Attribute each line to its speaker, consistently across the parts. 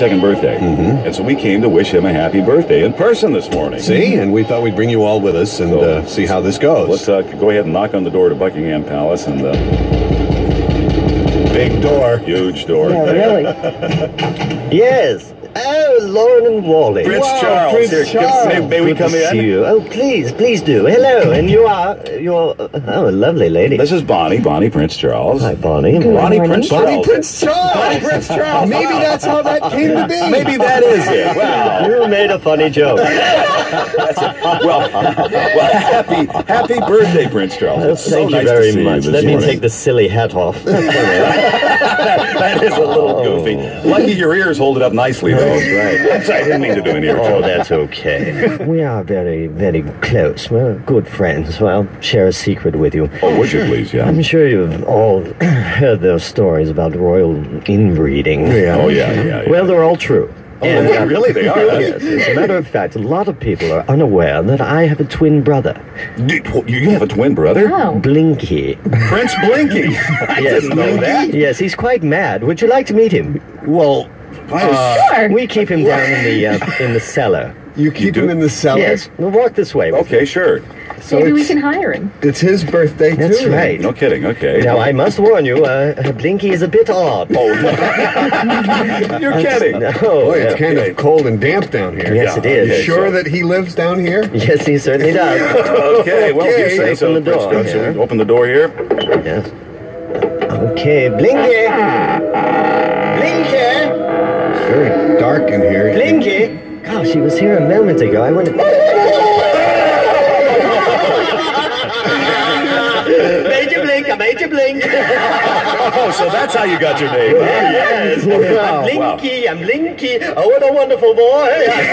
Speaker 1: second birthday. And so we came to wish him a happy birthday in person this morning.
Speaker 2: See, and we thought we'd bring you all with us and uh, see how this goes.
Speaker 1: Let's uh, go ahead and knock on the door to Buckingham Palace and uh,
Speaker 2: Big door.
Speaker 1: huge door.
Speaker 3: really?
Speaker 4: Yes. Oh, Loren and Wally.
Speaker 1: Prince
Speaker 2: Wow,
Speaker 1: Charles.
Speaker 2: Prince
Speaker 1: Here,
Speaker 2: Charles.
Speaker 1: May, may we come
Speaker 4: to
Speaker 1: in?
Speaker 4: you. Oh, please, please do. Hello, and you are you're oh, a lovely lady.
Speaker 1: This is Bonnie, Bonnie Prince Charles.
Speaker 4: Hi, Bonnie.
Speaker 1: Bonnie
Speaker 3: morning.
Speaker 1: Prince
Speaker 2: Bonnie
Speaker 1: Charles.
Speaker 2: Prince Charles.
Speaker 1: Bonnie Prince Charles.
Speaker 2: Maybe that's how that came to be.
Speaker 1: Maybe that is it. Wow.
Speaker 4: You made a funny joke.
Speaker 1: well, well, happy happy birthday, Prince Charles.
Speaker 4: Well,
Speaker 1: It's so
Speaker 4: thank you
Speaker 1: nice to
Speaker 4: very
Speaker 1: see
Speaker 4: much.
Speaker 1: this
Speaker 4: Let me take the silly hat off.
Speaker 1: that is a little oh. goofy. Lucky your ears hold it up nicely, though.
Speaker 4: right.
Speaker 1: I'm sorry, I didn't mean to do an ear
Speaker 4: Oh, that's okay. We are very, very close. We're good friends. Well, I'll share a secret with you.
Speaker 1: Oh, would you please, yeah?
Speaker 4: I'm sure you've all heard those stories about royal inbreeding.
Speaker 1: Oh, yeah, yeah. yeah.
Speaker 4: Well, they're all true.
Speaker 1: Oh, yeah, uh, really? They are.
Speaker 4: Yes. As a matter of fact, a lot of people are unaware that I have a twin brother,
Speaker 1: Dude, you have a twin brother?
Speaker 3: Wow.
Speaker 4: Blinky.
Speaker 1: Prince Blinky. I
Speaker 4: Yes,
Speaker 1: didn't know that.
Speaker 4: Yes, he's quite mad. Would you like to meet him?
Speaker 2: Well,
Speaker 3: Sure.
Speaker 4: We keep him down in the uh, in the cellar.
Speaker 2: you keep
Speaker 1: do?
Speaker 2: him in the cellar.
Speaker 4: Yes, we'll walk this way. with
Speaker 1: Okay, sure.
Speaker 2: So
Speaker 3: Maybe we
Speaker 2: it's,
Speaker 3: can hire him.
Speaker 2: it's his birthday
Speaker 4: That's
Speaker 2: too.
Speaker 4: right.
Speaker 1: No kidding. Okay.
Speaker 4: Now, I must warn you, uh, Blinky is a bit odd.
Speaker 1: Oh, you're kidding.
Speaker 4: No,
Speaker 2: Boy, it's
Speaker 4: no.
Speaker 2: kind of cold and damp down here.
Speaker 4: Yes, it is.
Speaker 2: You
Speaker 1: Okay,
Speaker 2: sure
Speaker 1: so-
Speaker 2: that he lives down here?
Speaker 4: Yes, he certainly does.
Speaker 1: Okay, well,
Speaker 2: Okay,
Speaker 1: you say so.
Speaker 4: open the door,
Speaker 1: Charles. So
Speaker 4: yeah.
Speaker 1: we open the door here.
Speaker 4: yes. Okay, Blinky! Blinky!
Speaker 2: It's very dark in here.
Speaker 4: Blinky! Gosh, she was here a moment ago. I went. made you blink, I made you blink.
Speaker 1: Oh, so that's how you got your name. huh?
Speaker 4: yes.
Speaker 2: Wow,
Speaker 4: I'm Blinky, I'm Blinky. Oh, what a wonderful boy. I'm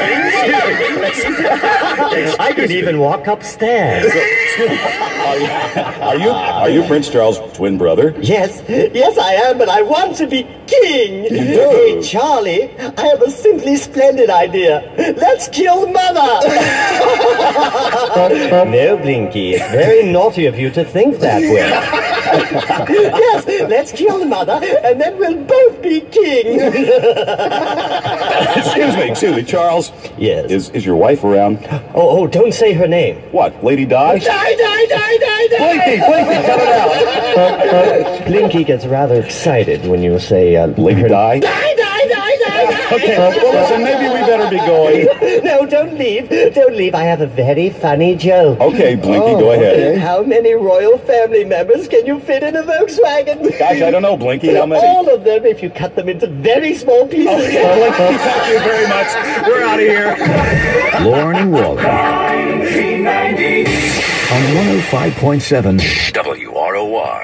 Speaker 4: Blinky. I could even walk upstairs.
Speaker 1: Are you are you ah, Prince Charles' twin brother?
Speaker 4: Yes, yes, I am, but I want to be king.
Speaker 1: You do?
Speaker 4: Hey, Charlie, I have a simply splendid idea. Let's kill Mother. no, Blinky, it's very naughty of you to think that way. yes, let's kill the Mother, and then we'll both be king.
Speaker 1: excuse me, excuse me, Charles.
Speaker 4: Yes.
Speaker 1: Is is your wife around?
Speaker 4: oh, oh, don't say her name.
Speaker 1: What, Lady Di?
Speaker 4: Die, die, die, die, die.
Speaker 1: Blinky, Blinky, cut it out.
Speaker 4: Blinky gets rather excited when you say uh,
Speaker 1: Lady Di? Okay, well, listen, maybe we better be going.
Speaker 4: No, don't leave. Don't leave. I have a very funny joke.
Speaker 1: Okay, Blinky, go oh, ahead.
Speaker 4: How many royal family members can you fit in a Volkswagen?
Speaker 1: Gosh, I don't know, Blinky, how many?
Speaker 4: All of them if you cut them into very small pieces.
Speaker 1: Okay, Thank you very much. We're out of here.
Speaker 5: Loren and Wally. On 105.7 WROR.